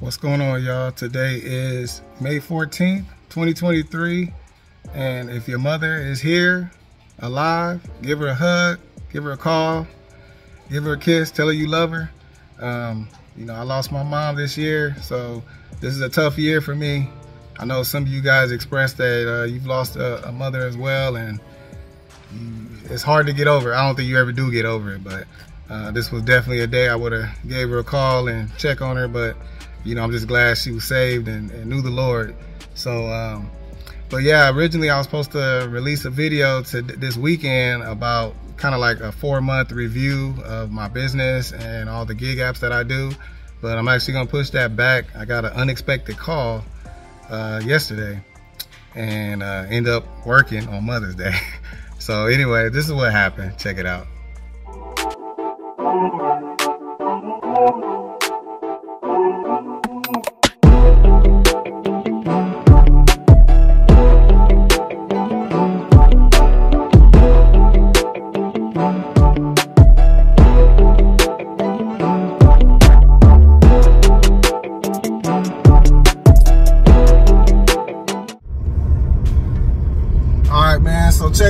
What's going on, y'all? Today is May 14th, 2023. And if your mother is here, alive, give her a hug, give her a call, give her a kiss, tell her you love her. Um, you know, I lost my mom this year, so this is a tough year for me. I know some of you guys expressed that uh, you've lost a, a, mother as well, and you, it's hard to get over. I don't think you ever do get over it, but uh, this was definitely a day I would have gave her a call and check on her, but you know, I'm just glad she was saved and, and knew the Lord. So, um, but yeah, originally I was supposed to release a video to this weekend about kind of like a four month review of my business and all the gig apps that I do. But I'm actually gonna push that back. I got an unexpected call uh, yesterday and uh, end up working on Mother's Day. so anyway, this is what happened. Check it out.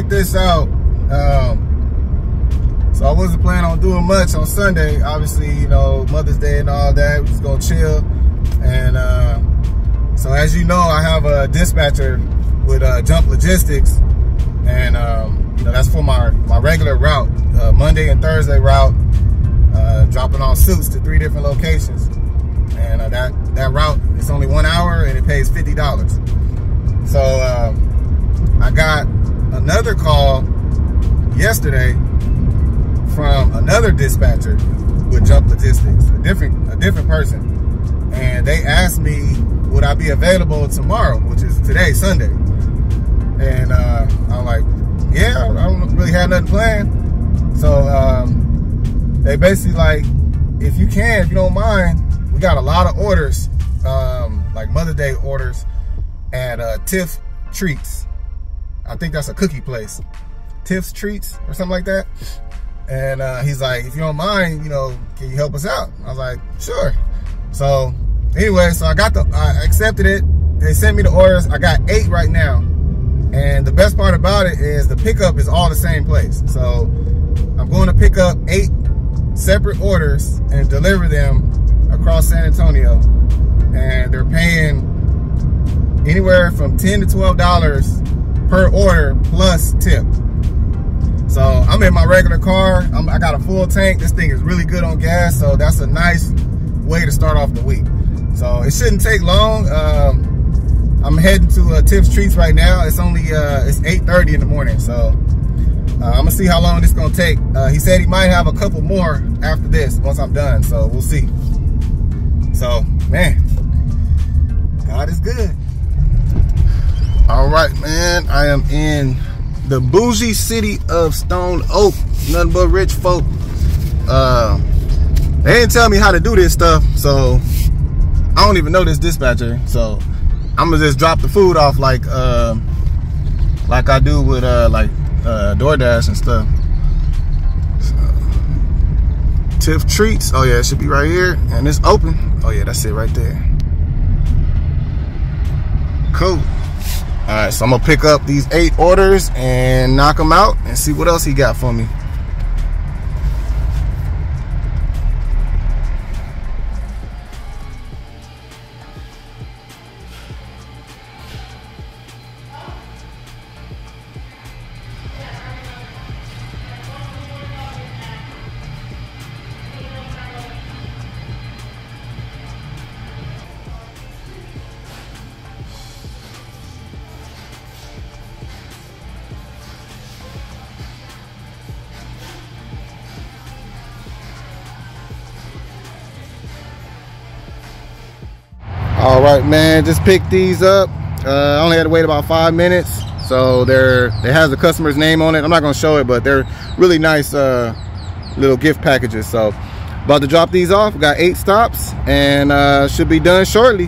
Check this out. Um, so I wasn't planning on doing much on Sunday. Obviously, you know, Mother's Day and all that. We just gonna chill. And uh, so as you know, I have a dispatcher with uh, Jump Logistics. And, um, you know, that's for my, my regular route, uh, Monday and Thursday route, uh, dropping off suits to three different locations. And uh, that, that route is only one hour and it pays $50. So um, I got another call yesterday from another dispatcher with Jump Logistics, a different a different person, and they asked me would I be available tomorrow, which is today, Sunday, and uh, I'm like, yeah, I don't really have nothing planned. So um, they basically like, if you can, if you don't mind, we got a lot of orders, um, like Mother Day orders at uh, Tiff Treats. I think that's a cookie place. Tiff's Treats or something like that. And uh, he's like, if you don't mind, you know, can you help us out? I was like, sure. So anyway, so I got the, I accepted it. They sent me the orders. I got eight right now. And the best part about it is the pickup is all the same place. So I'm going to pick up eight separate orders and deliver them across San Antonio. And they're paying anywhere from 10 to $12 per order plus tip. So I'm in my regular car. I'm, i got a full tank. This thing is really good on gas. So that's a nice way to start off the week. So it shouldn't take long. Um, I'm heading to uh, Tiff's Treats right now. It's only, uh, it's 8.30 in the morning. So uh, I'm gonna see how long this gonna take. Uh, he said he might have a couple more after this once I'm done. So we'll see. So, man, God is good. All right, man. I am in the bougie city of Stone Oak. Nothing but rich folk. Uh, they didn't tell me how to do this stuff, so I don't even know this dispatcher. So I'm gonna just drop the food off like uh, like I do with uh, like uh, DoorDash and stuff. Tiff Treats. Oh yeah, it should be right here, and it's open. Oh yeah, that's it right there. Cool. All right, so I'm gonna pick up these eight orders and knock them out and see what else he got for me. All right man just picked these up. Uh, i only had to wait about five minutes so they're it has the customer's name on it. I'm not going to show it but they're really nice uh, little gift packages. So about to drop these off. Got eight stops and uh, should be done shortly.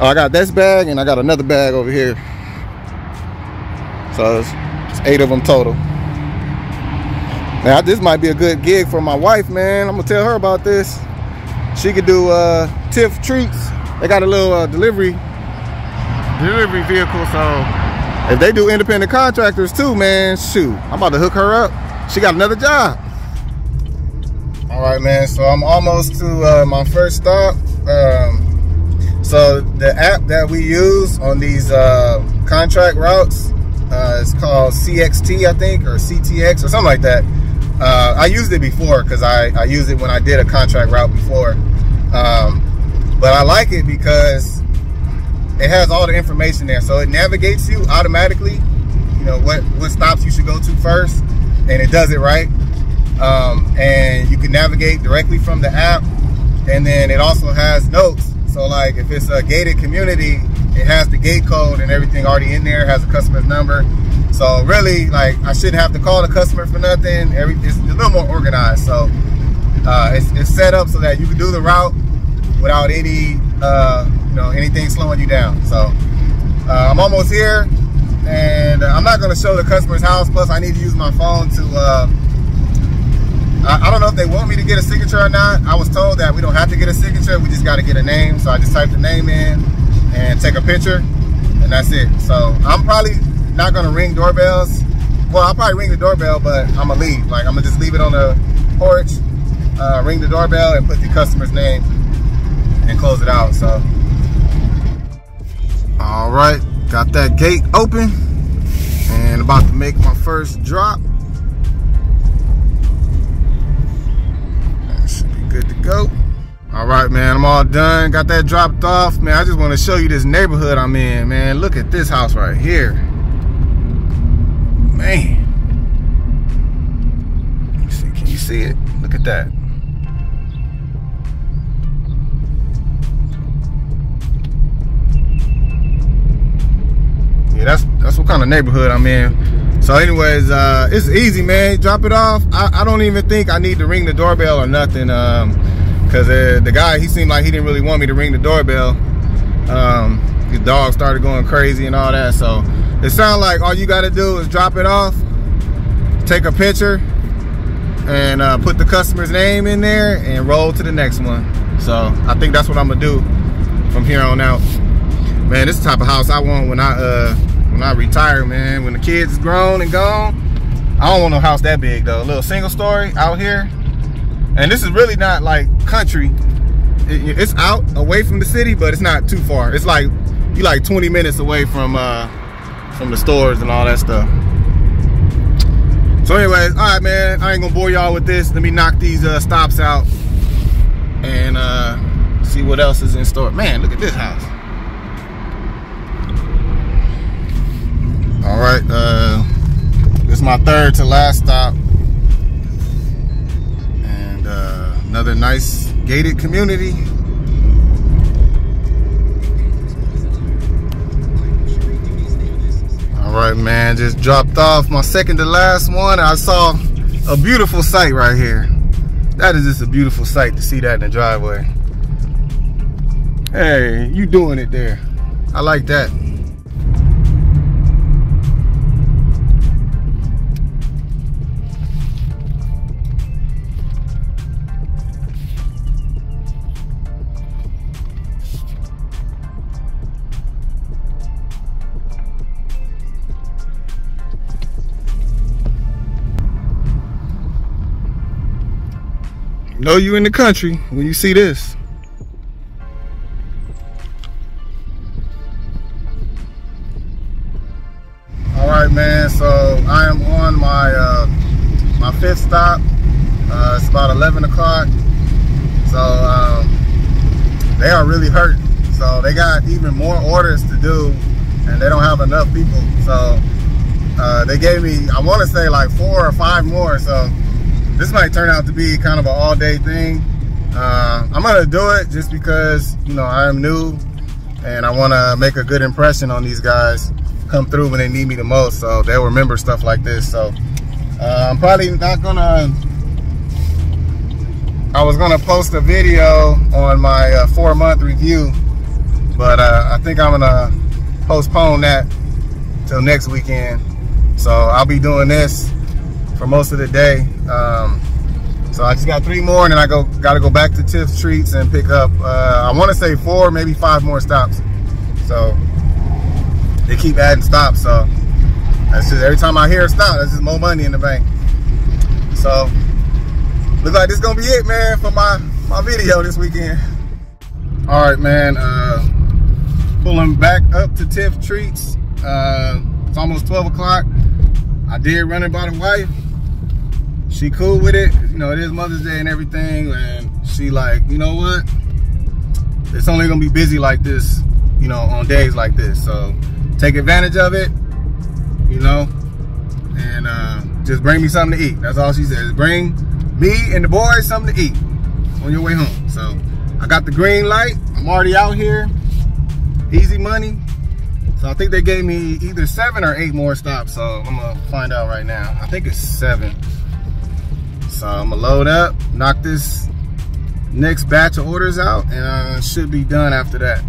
Oh, i got this bag and i got another bag over here. So it's, it's eight of them total. Now this might be a good gig for my wife man. I'm gonna tell her about this She could do uh, TIFF treats. They got a little uh, delivery delivery vehicle. So if they do independent contractors too, man, shoot, I'm about to hook her up. She got another job. All right, man. So I'm almost to uh, my first stop. Um, so the app that we use on these uh, contract routes uh, is called CXT, I think, or CTX or something like that. Uh, I used it before because I, I used it when I did a contract route before. Um, but I like it because it has all the information there. So it navigates you automatically, you know, what, what stops you should go to first, and it does it right. Um, and you can navigate directly from the app. And then it also has notes. So like if it's a gated community, it has the gate code and everything already in there, has a customer's number. So really, like I shouldn't have to call the customer for nothing. Every it's a little more organized. So uh, it's, it's set up so that you can do the route without any uh, you know anything slowing you down. So uh, I'm almost here, and I'm not going to show the customer's house. Plus, I need to use my phone to. Uh, I, I don't know if they want me to get a signature or not. I was told that we don't have to get a signature. We just got to get a name. So I just typed the name in and take a picture, and that's it. So I'm probably not gonna ring doorbells. Well, I'll probably ring the doorbell, but I'm gonna leave. Like I'm gonna just leave it on the porch, uh, ring the doorbell, and put the customer's name and close it out. So, all right, got that gate open and about to make my first drop. That should be good to go. All right, man, I'm all done. Got that dropped off. Man, I just want to show you this neighborhood I'm in, man. Look at this house right here. Man. Let me see, can you see it? Look at that. Yeah, that's that's what kind of neighborhood I'm in. So anyways, uh, it's easy, man. Drop it off. I, I don't even think I need to ring the doorbell or nothing. Um, Cause uh, the guy, he seemed like he didn't really want me to ring the doorbell. Um, his dog started going crazy and all that. So it sounds like all you gotta do is drop it off, take a picture, and uh, put the customer's name in there and roll to the next one. So I think that's what I'm gonna do from here on out. Man, this is the type of house I want when I uh, when I retire, man. When the kids is grown and gone, I don't want no house that big though. A little single story out here. And this is really not like country. It, it's out away from the city, but it's not too far. It's like you like 20 minutes away from uh, from the stores and all that stuff. So anyways, all right, man, I ain't gonna bore y'all with this. Let me knock these uh, stops out and uh, see what else is in store. Man, look at this house. All right, uh, this is my third to last stop. Another nice gated community. All right, man, just dropped off my second to last one. I saw a beautiful sight right here. That is just a beautiful sight to see that in the driveway. Hey, you doing it there. I like that. Know you in the country when you see this. All right, man. So I am on my uh, my fifth stop. Uh, it's about 11 o'clock. So um, they are really hurt. So they got even more orders to do, and they don't have enough people. So uh, they gave me, I want to say like four or five more. So this might turn out to be kind of an all day thing. Uh, I'm gonna do it just because, you know, I am new and I wanna make a good impression on these guys, come through when they need me the most so they'll remember stuff like this. So uh, I'm probably not gonna, I was gonna post a video on my uh, four month review, but uh, I think I'm gonna postpone that till next weekend. So I'll be doing this for most of the day. Um, So I just got three more, and then I go got to go back to Tiff Treats and pick up. Uh, I want to say four, maybe five more stops. So they keep adding stops. So that's just every time I hear a stop, that's just more money in the bank. So looks like this is gonna be it, man, for my my video this weekend. All right, man. Uh, pulling back up to Tiff Treats. Uh, it's almost 12 o'clock. I did run it by the wife. She cool with it. You know, it is Mother's Day and everything. And she like, you know what? It's only gonna be busy like this, you know, on days like this. So take advantage of it, you know, and uh, just bring me something to eat. That's all she says. Bring me and the boys something to eat on your way home. So I got the green light. I'm already out here. Easy money. So I think they gave me either seven or eight more stops. So I'm gonna find out right now. I think it's seven. So I'm gonna load up, knock this next batch of orders out, and I should be done after that.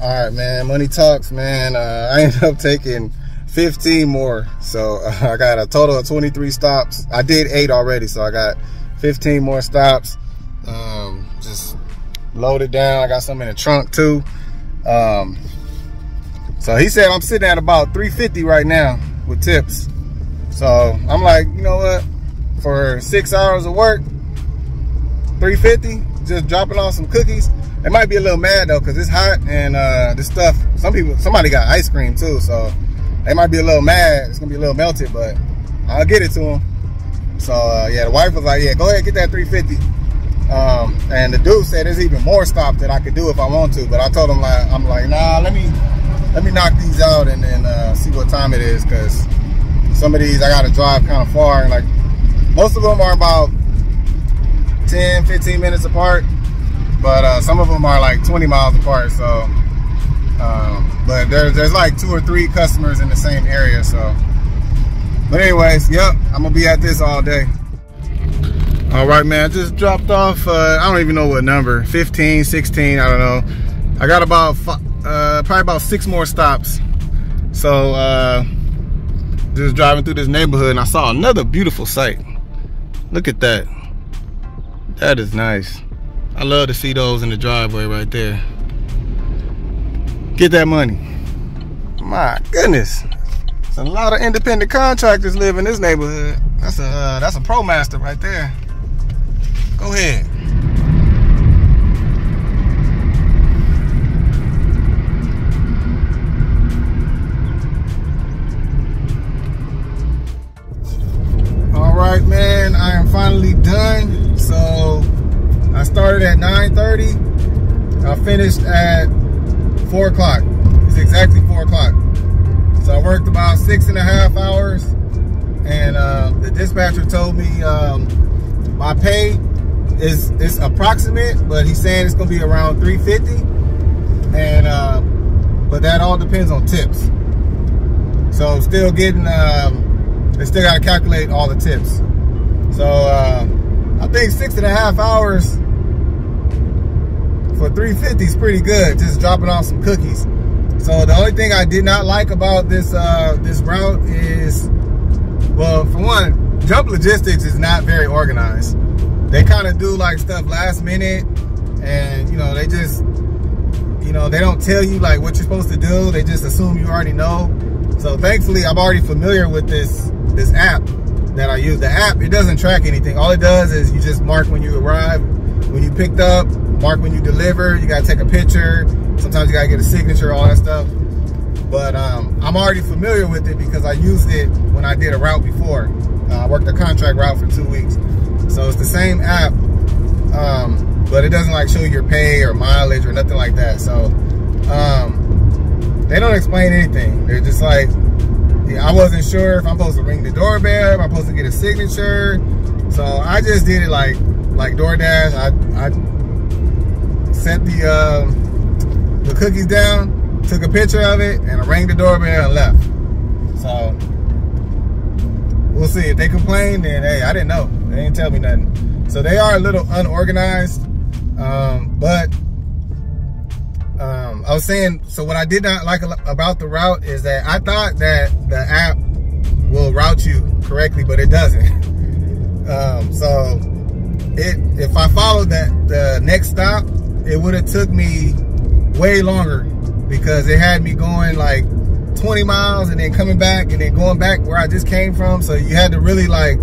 All right, man, money talks, man. Uh, I ended up taking 15 more. So uh, I got a total of 23 stops. I did eight already, so I got 15 more stops. Um, just loaded down. I got some in the trunk too. Um, so he said I'm sitting at about 350 right now with tips. So I'm like, you know what? For six hours of work, 350, just dropping off some cookies. They might be a little mad though, cause it's hot and uh, this stuff. Some people, somebody got ice cream too, so they might be a little mad. It's gonna be a little melted, but I'll get it to them. So uh, yeah, the wife was like, yeah, go ahead, get that 350. Um, and the dude said there's even more stops that I could do if I want to, but I told him like, I'm like, nah, let me let me knock these out and then uh, see what time it is, cause some of these I gotta drive kind of far, like most of them are about 10, 15 minutes apart, but uh, some of them are like 20 miles apart. So um, but there's there's like two or three customers in the same area. So, but anyways, yep, I'm gonna be at this all day. All right, man, I just dropped off, uh, I don't even know what number, 15, 16, I don't know. I got about, uh, probably about six more stops. So, uh, just driving through this neighborhood and I saw another beautiful sight. Look at that. That is nice. I love to see those in the driveway right there get that money. My goodness. A lot of independent contractors live in this neighborhood. That's a uh, that's a ProMaster right there. Go ahead. Right, man, I am finally done. So I started at 9.30. I finished at four o'clock. It's exactly four o'clock. So I worked about six and a half hours, and uh, the dispatcher told me um, my pay is is approximate, but he's saying it's gonna be around 350, and uh, but that all depends on tips. So still getting, um, they still got to calculate all the tips. So uh, I think six and a half hours for 350 is pretty good, just dropping off some cookies. So the only thing I did not like about this uh, this route is, well, for one, Jump Logistics is not very organized. They kind of do like stuff last minute, and you know they just, you know, they don't tell you like what you're supposed to do. They just assume you already know. So thankfully, I'm already familiar with this this app that I use. The app it doesn't track anything. All it does is you just mark when you arrive, when you picked up, mark when you deliver. You gotta take a picture. Sometimes you gotta get a signature, all that stuff. But um, I'm already familiar with it because I used it when I did a route before. Uh, I worked a contract route for two weeks. So it's the same app, um, but it doesn't like show your pay or mileage or nothing like that. So um, they don't explain anything. They're just like, yeah, I wasn't sure if I'm supposed to ring the doorbell, if I'm supposed to get a signature. So I just did it like like DoorDash. I, I set the uh, the cookies down, took a picture of it, and I rang the doorbell and left. So we'll see. If they complain, then hey, I didn't know. They didn't tell me nothing. So they are a little unorganized, um, but I was saying. So what I did not like about the route is that I thought that the app will route you correctly, but it doesn't. Um, so it if I followed that the next stop, it would have took me way longer because it had me going like 20 miles and then coming back and then going back where I just came from. So you had to really like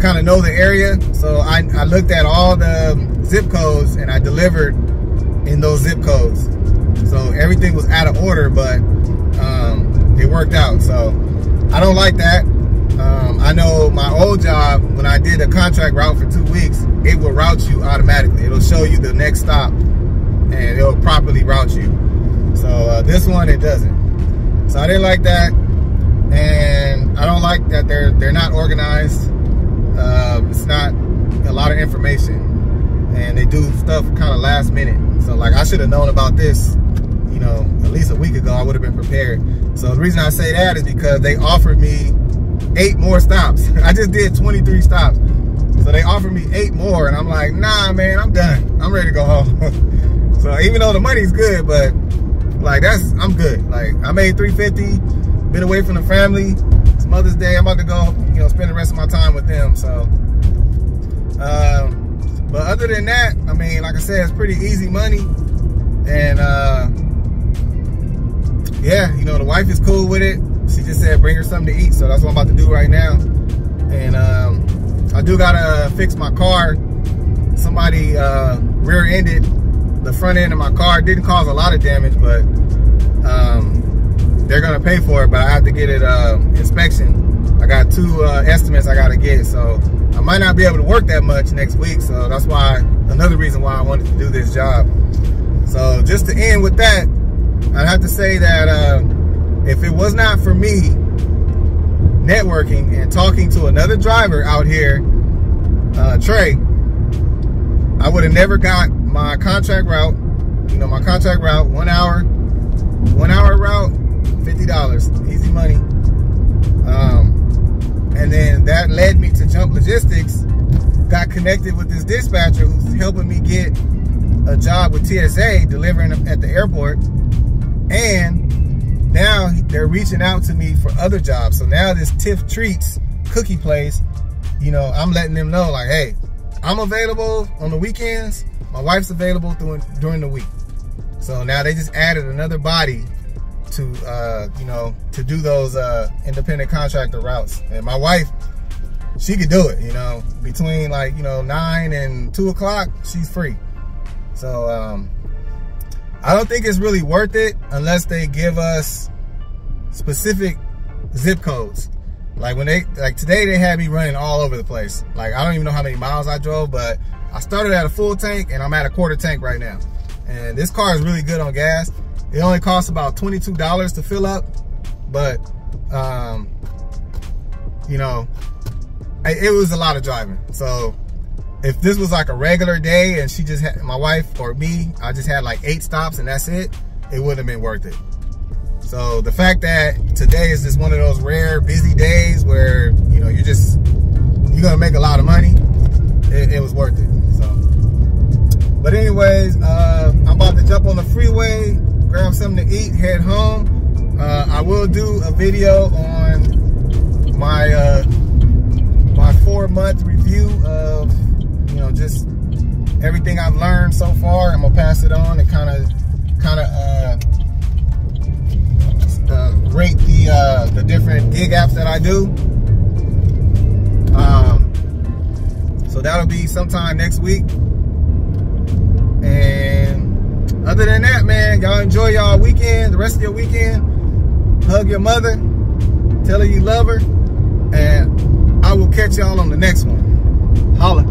kind of know the area. So I, I looked at all the zip codes and I delivered in those zip codes. So everything was out of order, but um, it worked out. So I don't like that. Um, I know my old job, when I did a contract route for two weeks, it will route you automatically. It'll show you the next stop and it'll properly route you. So uh, this one, it doesn't. So I didn't like that. And I don't like that they're they're not organized. Uh, it's not a lot of information. And they do stuff kind of last minute. So like I should have known about this, you know, at least a week ago, I would have been prepared. So the reason I say that is because they offered me eight more stops. I just did 23 stops. So they offered me eight more and I'm like, nah, man, I'm done. I'm ready to go home. so even though the money's good, but like that's, I'm good. Like I made 350, been away from the family. It's Mother's Day. I'm about to go, you know, spend the rest of my time with them. So, um, but other than that, I mean, like I said, it's pretty easy money. And uh, yeah, you know, the wife is cool with it. She just said bring her something to eat. So that's what I'm about to do right now. And um, I do gotta fix my car. Somebody uh, rear-ended the front end of my car. Didn't cause a lot of damage, but um, they're gonna pay for it. But I have to get it uh, inspection. I got two uh, estimates I gotta get. So I might not be able to work that much next week. So that's why, another reason why I wanted to do this job. So just to end with that, I have to say that uh, if it was not for me networking and talking to another driver out here, uh, Trey, I would have never got my contract route. You know, my contract route, one hour, one hour route, $50, easy money. Um, and then that led me to Jump Logistics, got connected with this dispatcher who's helping me get a job with TSA delivering at the airport. And now they're reaching out to me for other jobs. So now this Tiff Treats cookie place, you know, I'm letting them know like, hey, I'm available on the weekends. My wife's available during, during the week. So now they just added another body to uh, you know to do those uh, independent contractor routes. And my wife, she could do it. You know, between like you know nine and two o'clock, she's free. So um, I don't think it's really worth it unless they give us specific zip codes. Like when they like today, they had me running all over the place. Like I don't even know how many miles I drove, but I started at a full tank and I'm at a quarter tank right now. And this car is really good on gas. It only costs about $22 to fill up, but um, you know, it was a lot of driving. So if this was like a regular day and she just had my wife or me, I just had like eight stops and that's it, it wouldn't have been worth it. So the fact that today is just one of those rare busy days where, you know, you're just, you're gonna make a lot of money, it, it was worth it, so. But anyways, uh, I'm about to jump on the freeway, grab something to eat, head home. Uh, I will do a video on my uh, my four month review of you everything I've learned so far. I'm gonna pass it on and kind of kind of uh, uh, rate the uh, the different gig apps that I do. Um, so that'll be sometime next week. And other than that, man, y'all enjoy y'all weekend, the rest of your weekend. Hug your mother, tell her you love her, and I will catch y'all on the next one. Holla.